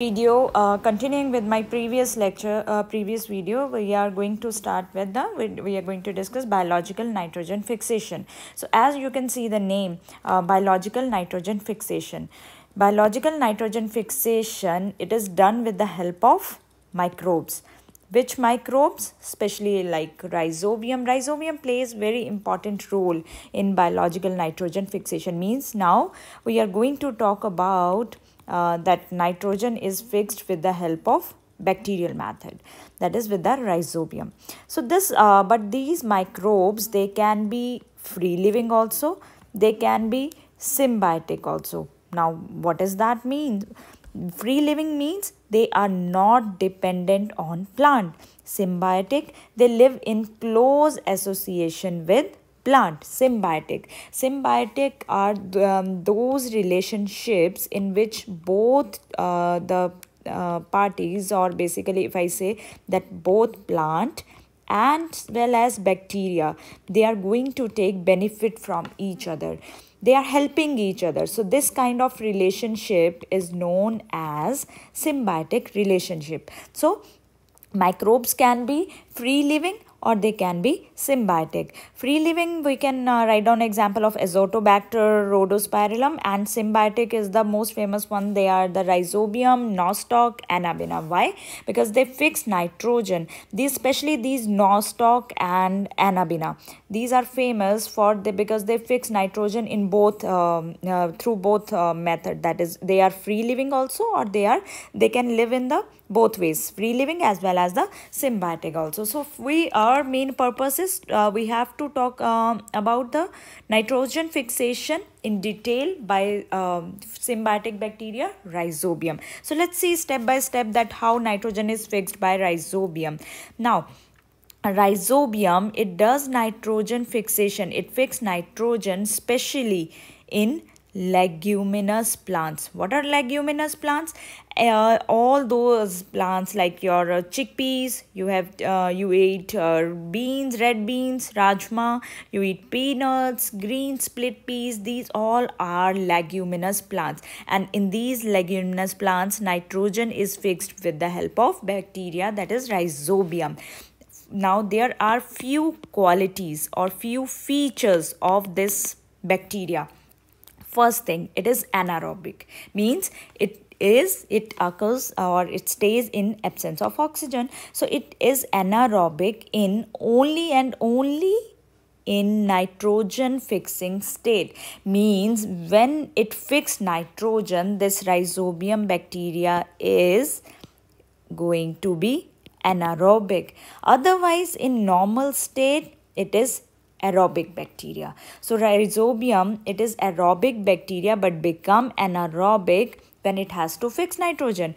video uh, continuing with my previous lecture uh, previous video we are going to start with the we, we, are going to discuss biological nitrogen fixation. So as you can see the name uh, biological nitrogen fixation. Biological nitrogen fixation it is done with the help of microbes which microbes especially like rhizobium rhizobium plays very important role in biological nitrogen fixation. Means now we are going to talk about uh, that nitrogen is fixed with the help of bacterial method that is with the rhizobium. So this uh, but these microbes they can be free living also. They can be symbiotic also. Now what does that mean? Free living means they are not dependent on plant. Symbiotic they live in close association with plant symbiotic. Symbiotic are um, those relationships in which both uh, the uh, parties or basically if i say that both plant and well as bacteria they are going to take benefit from each other. They are helping each other. So this kind of relationship is known as symbiotic relationship. So microbes can be free living or they can be symbiotic. Free living, we can uh, write down example of Azotobacter rhodospirillum and symbiotic is the most famous one. They are the Rhizobium, Nostoc, Anabaena. Why? Because they fix nitrogen. These, especially these Nostoc and Anabaena. These are famous for the because they fix nitrogen in both um, uh, through both uh, method. That is, they are free living also or they are they can live in the both ways free living as well as the symbiotic also. So we our main purpose is uh, we have to talk um, about the nitrogen fixation in detail by um, symbiotic bacteria rhizobium. So let's see step by step that how nitrogen is fixed by rhizobium. Now rhizobium it does nitrogen fixation. It fixes nitrogen specially in leguminous plants. What are leguminous plants? Uh, all those plants like your uh, chickpeas you have uh, you eat uh, beans red beans rajma you eat peanuts green split peas. These all are leguminous plants. And in these leguminous plants nitrogen is fixed with the help of bacteria that is rhizobium. Now there are few qualities or few features of this bacteria first thing it is anaerobic. Means it is it occurs or it stays in absence of oxygen. So it is anaerobic in only and only in nitrogen fixing state. Means when it fixes nitrogen this rhizobium bacteria is going to be anaerobic. Otherwise in normal state it is aerobic bacteria. So rhizobium, it is aerobic bacteria but become anaerobic when it has to fix nitrogen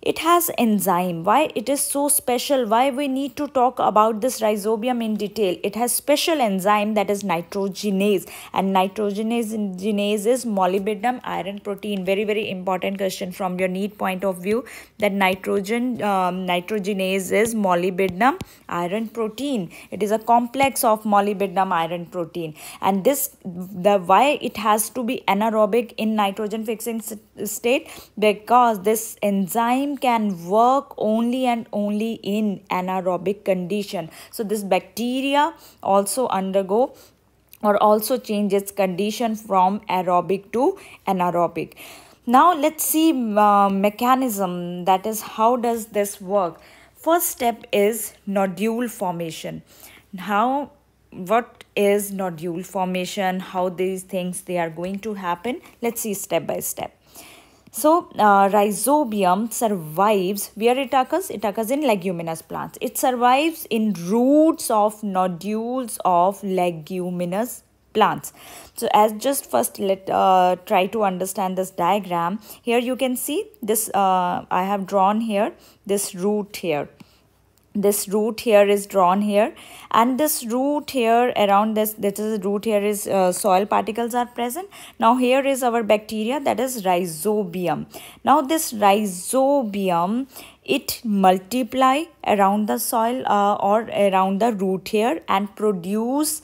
it has enzyme. Why it is so special? Why we NEET to talk about this rhizobium in detail? It has special enzyme that is nitrogenase. And nitrogenase is molybdenum iron protein. Very very important question from your need point of view that nitrogen um, nitrogenase is molybdenum iron protein. It is a complex of molybdenum iron protein. And this the why it has to be anaerobic in nitrogen fixing state because this enzyme can work only and only in anaerobic condition. So this bacteria also undergo or also change its condition from aerobic to anaerobic. Now let's see uh, mechanism. That is how does this work? First step is nodule formation. How what is nodule formation how these things they are going to happen let's see step by step so, uh, rhizobium survives where it occurs? It occurs in leguminous plants. It survives in roots of nodules of leguminous plants. So, as just first let uh, try to understand this diagram. Here you can see this uh, I have drawn here this root here this root here is drawn here and this root here around this this is root here is uh, soil particles are present. Now here is our bacteria that is rhizobium. Now this rhizobium it multiply around the soil uh, or around the root hair and produce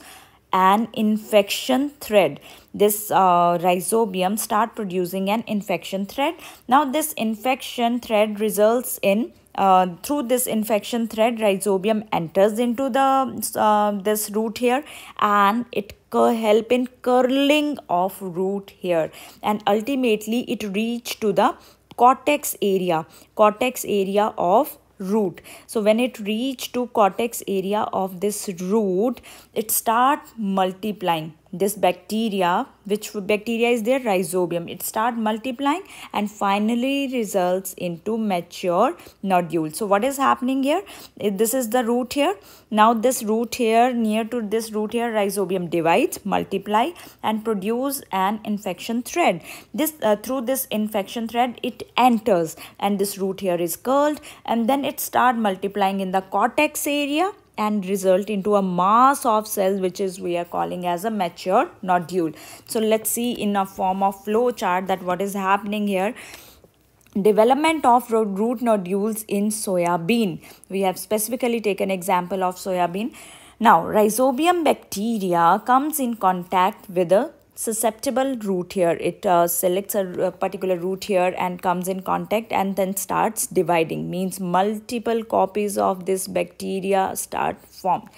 an infection thread. This uh, rhizobium start producing an infection thread. Now this infection thread results in uh, through this infection thread rhizobium enters into the uh, this root hair and it help in curling of root hair. And ultimately it reach to the cortex area cortex area of root. So when it reach to cortex area of this root it start multiplying this bacteria which bacteria is their rhizobium. It start multiplying and finally results into mature nodule so what is happening here? This is the root here. Now this root here near to this root here rhizobium divides multiply and produce an infection thread. This uh, through this infection thread it enters and this root hair is curled and then it start multiplying in the cortex area and result into a mass of cells which is we are calling as a mature nodule. So let's see in a form of flow chart that what is happening here. Development of root nodules in soya bean we have specifically taken example of soya bean now rhizobium bacteria comes in contact with a susceptible root hair. It uh, selects a, a, particular root hair and comes in contact and then starts dividing. Means multiple copies of this bacteria start formed.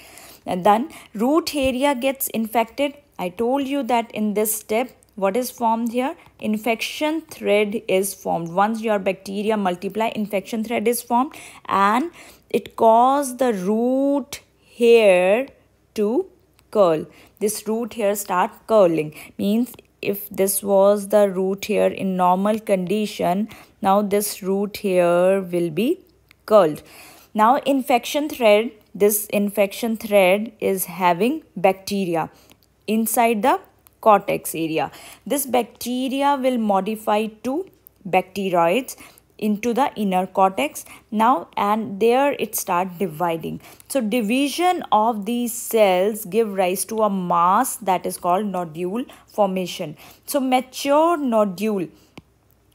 And then root area gets infected. I told you that in this step what is formed here? Infection thread is formed. Once your bacteria multiply infection thread is formed and it cause the root hair to curl. This root hair start curling. Means if this was the root hair in normal condition now this root hair will be curled. Now infection thread this infection thread is having bacteria inside the cortex area. This bacteria will modify to bacteroids into the inner cortex. Now and there it start dividing. So division of these cells give rise to a mass that is called nodule formation. So mature nodule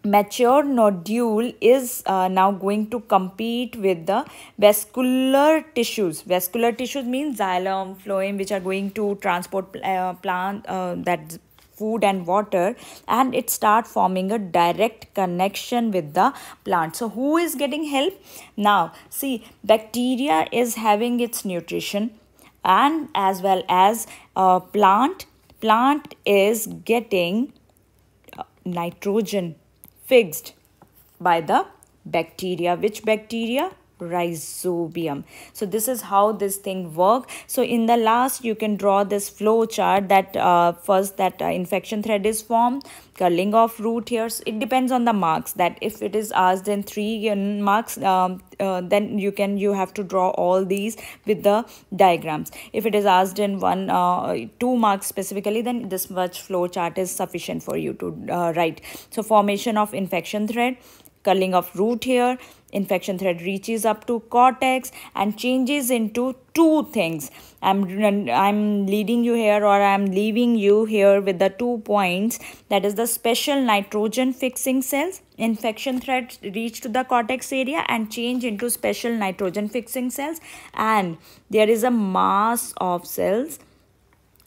mature nodule is uh, now going to compete with the vascular tissues. Vascular tissues means xylem phloem which are going to transport uh, plant uh, that food and water and it start forming a direct connection with the plant. So who is getting help? Now see bacteria is having its nutrition and as well as a plant plant is getting uh, nitrogen fixed by the bacteria. Which bacteria rhizobium. So this is how this thing work. So in the last you can draw this flow chart that uh, first that uh, infection thread is formed curling of root hairs. It depends on the marks that if it is asked in three marks um, uh, then you can you have to draw all these with the diagrams. If it is asked in one uh, two marks specifically then this much flow chart is sufficient for you to uh, write. So formation of infection thread curling of root hair infection thread reaches up to cortex and changes into two things. I'm i'm leading you here or i'm leaving you here with the two points. That is the special nitrogen fixing cells. Infection thread reach to the cortex area and change into special nitrogen fixing cells. And there is a mass of cells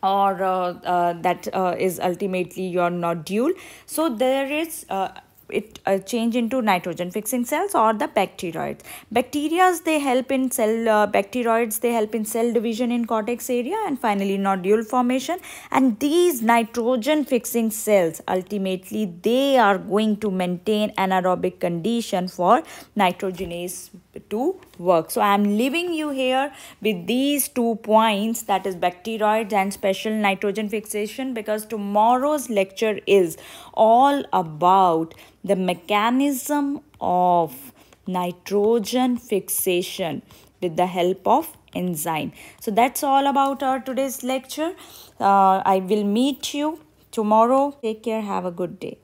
or uh, uh, that uh, is ultimately your nodule. So there is uh, it uh, change into nitrogen fixing cells or the bacteroids. Bacterias they help in cell uh, bacteroids they help in cell division in cortex area and finally nodule formation. And these nitrogen fixing cells ultimately they are going to maintain anaerobic condition for nitrogenase to work. So i am leaving you here with these two points that is bacteroids and special nitrogen fixation because tomorrow's lecture is all about the mechanism of nitrogen fixation with the help of enzyme. So that's all about our today's lecture. Uh, i will meet you tomorrow. Take care. Have a good day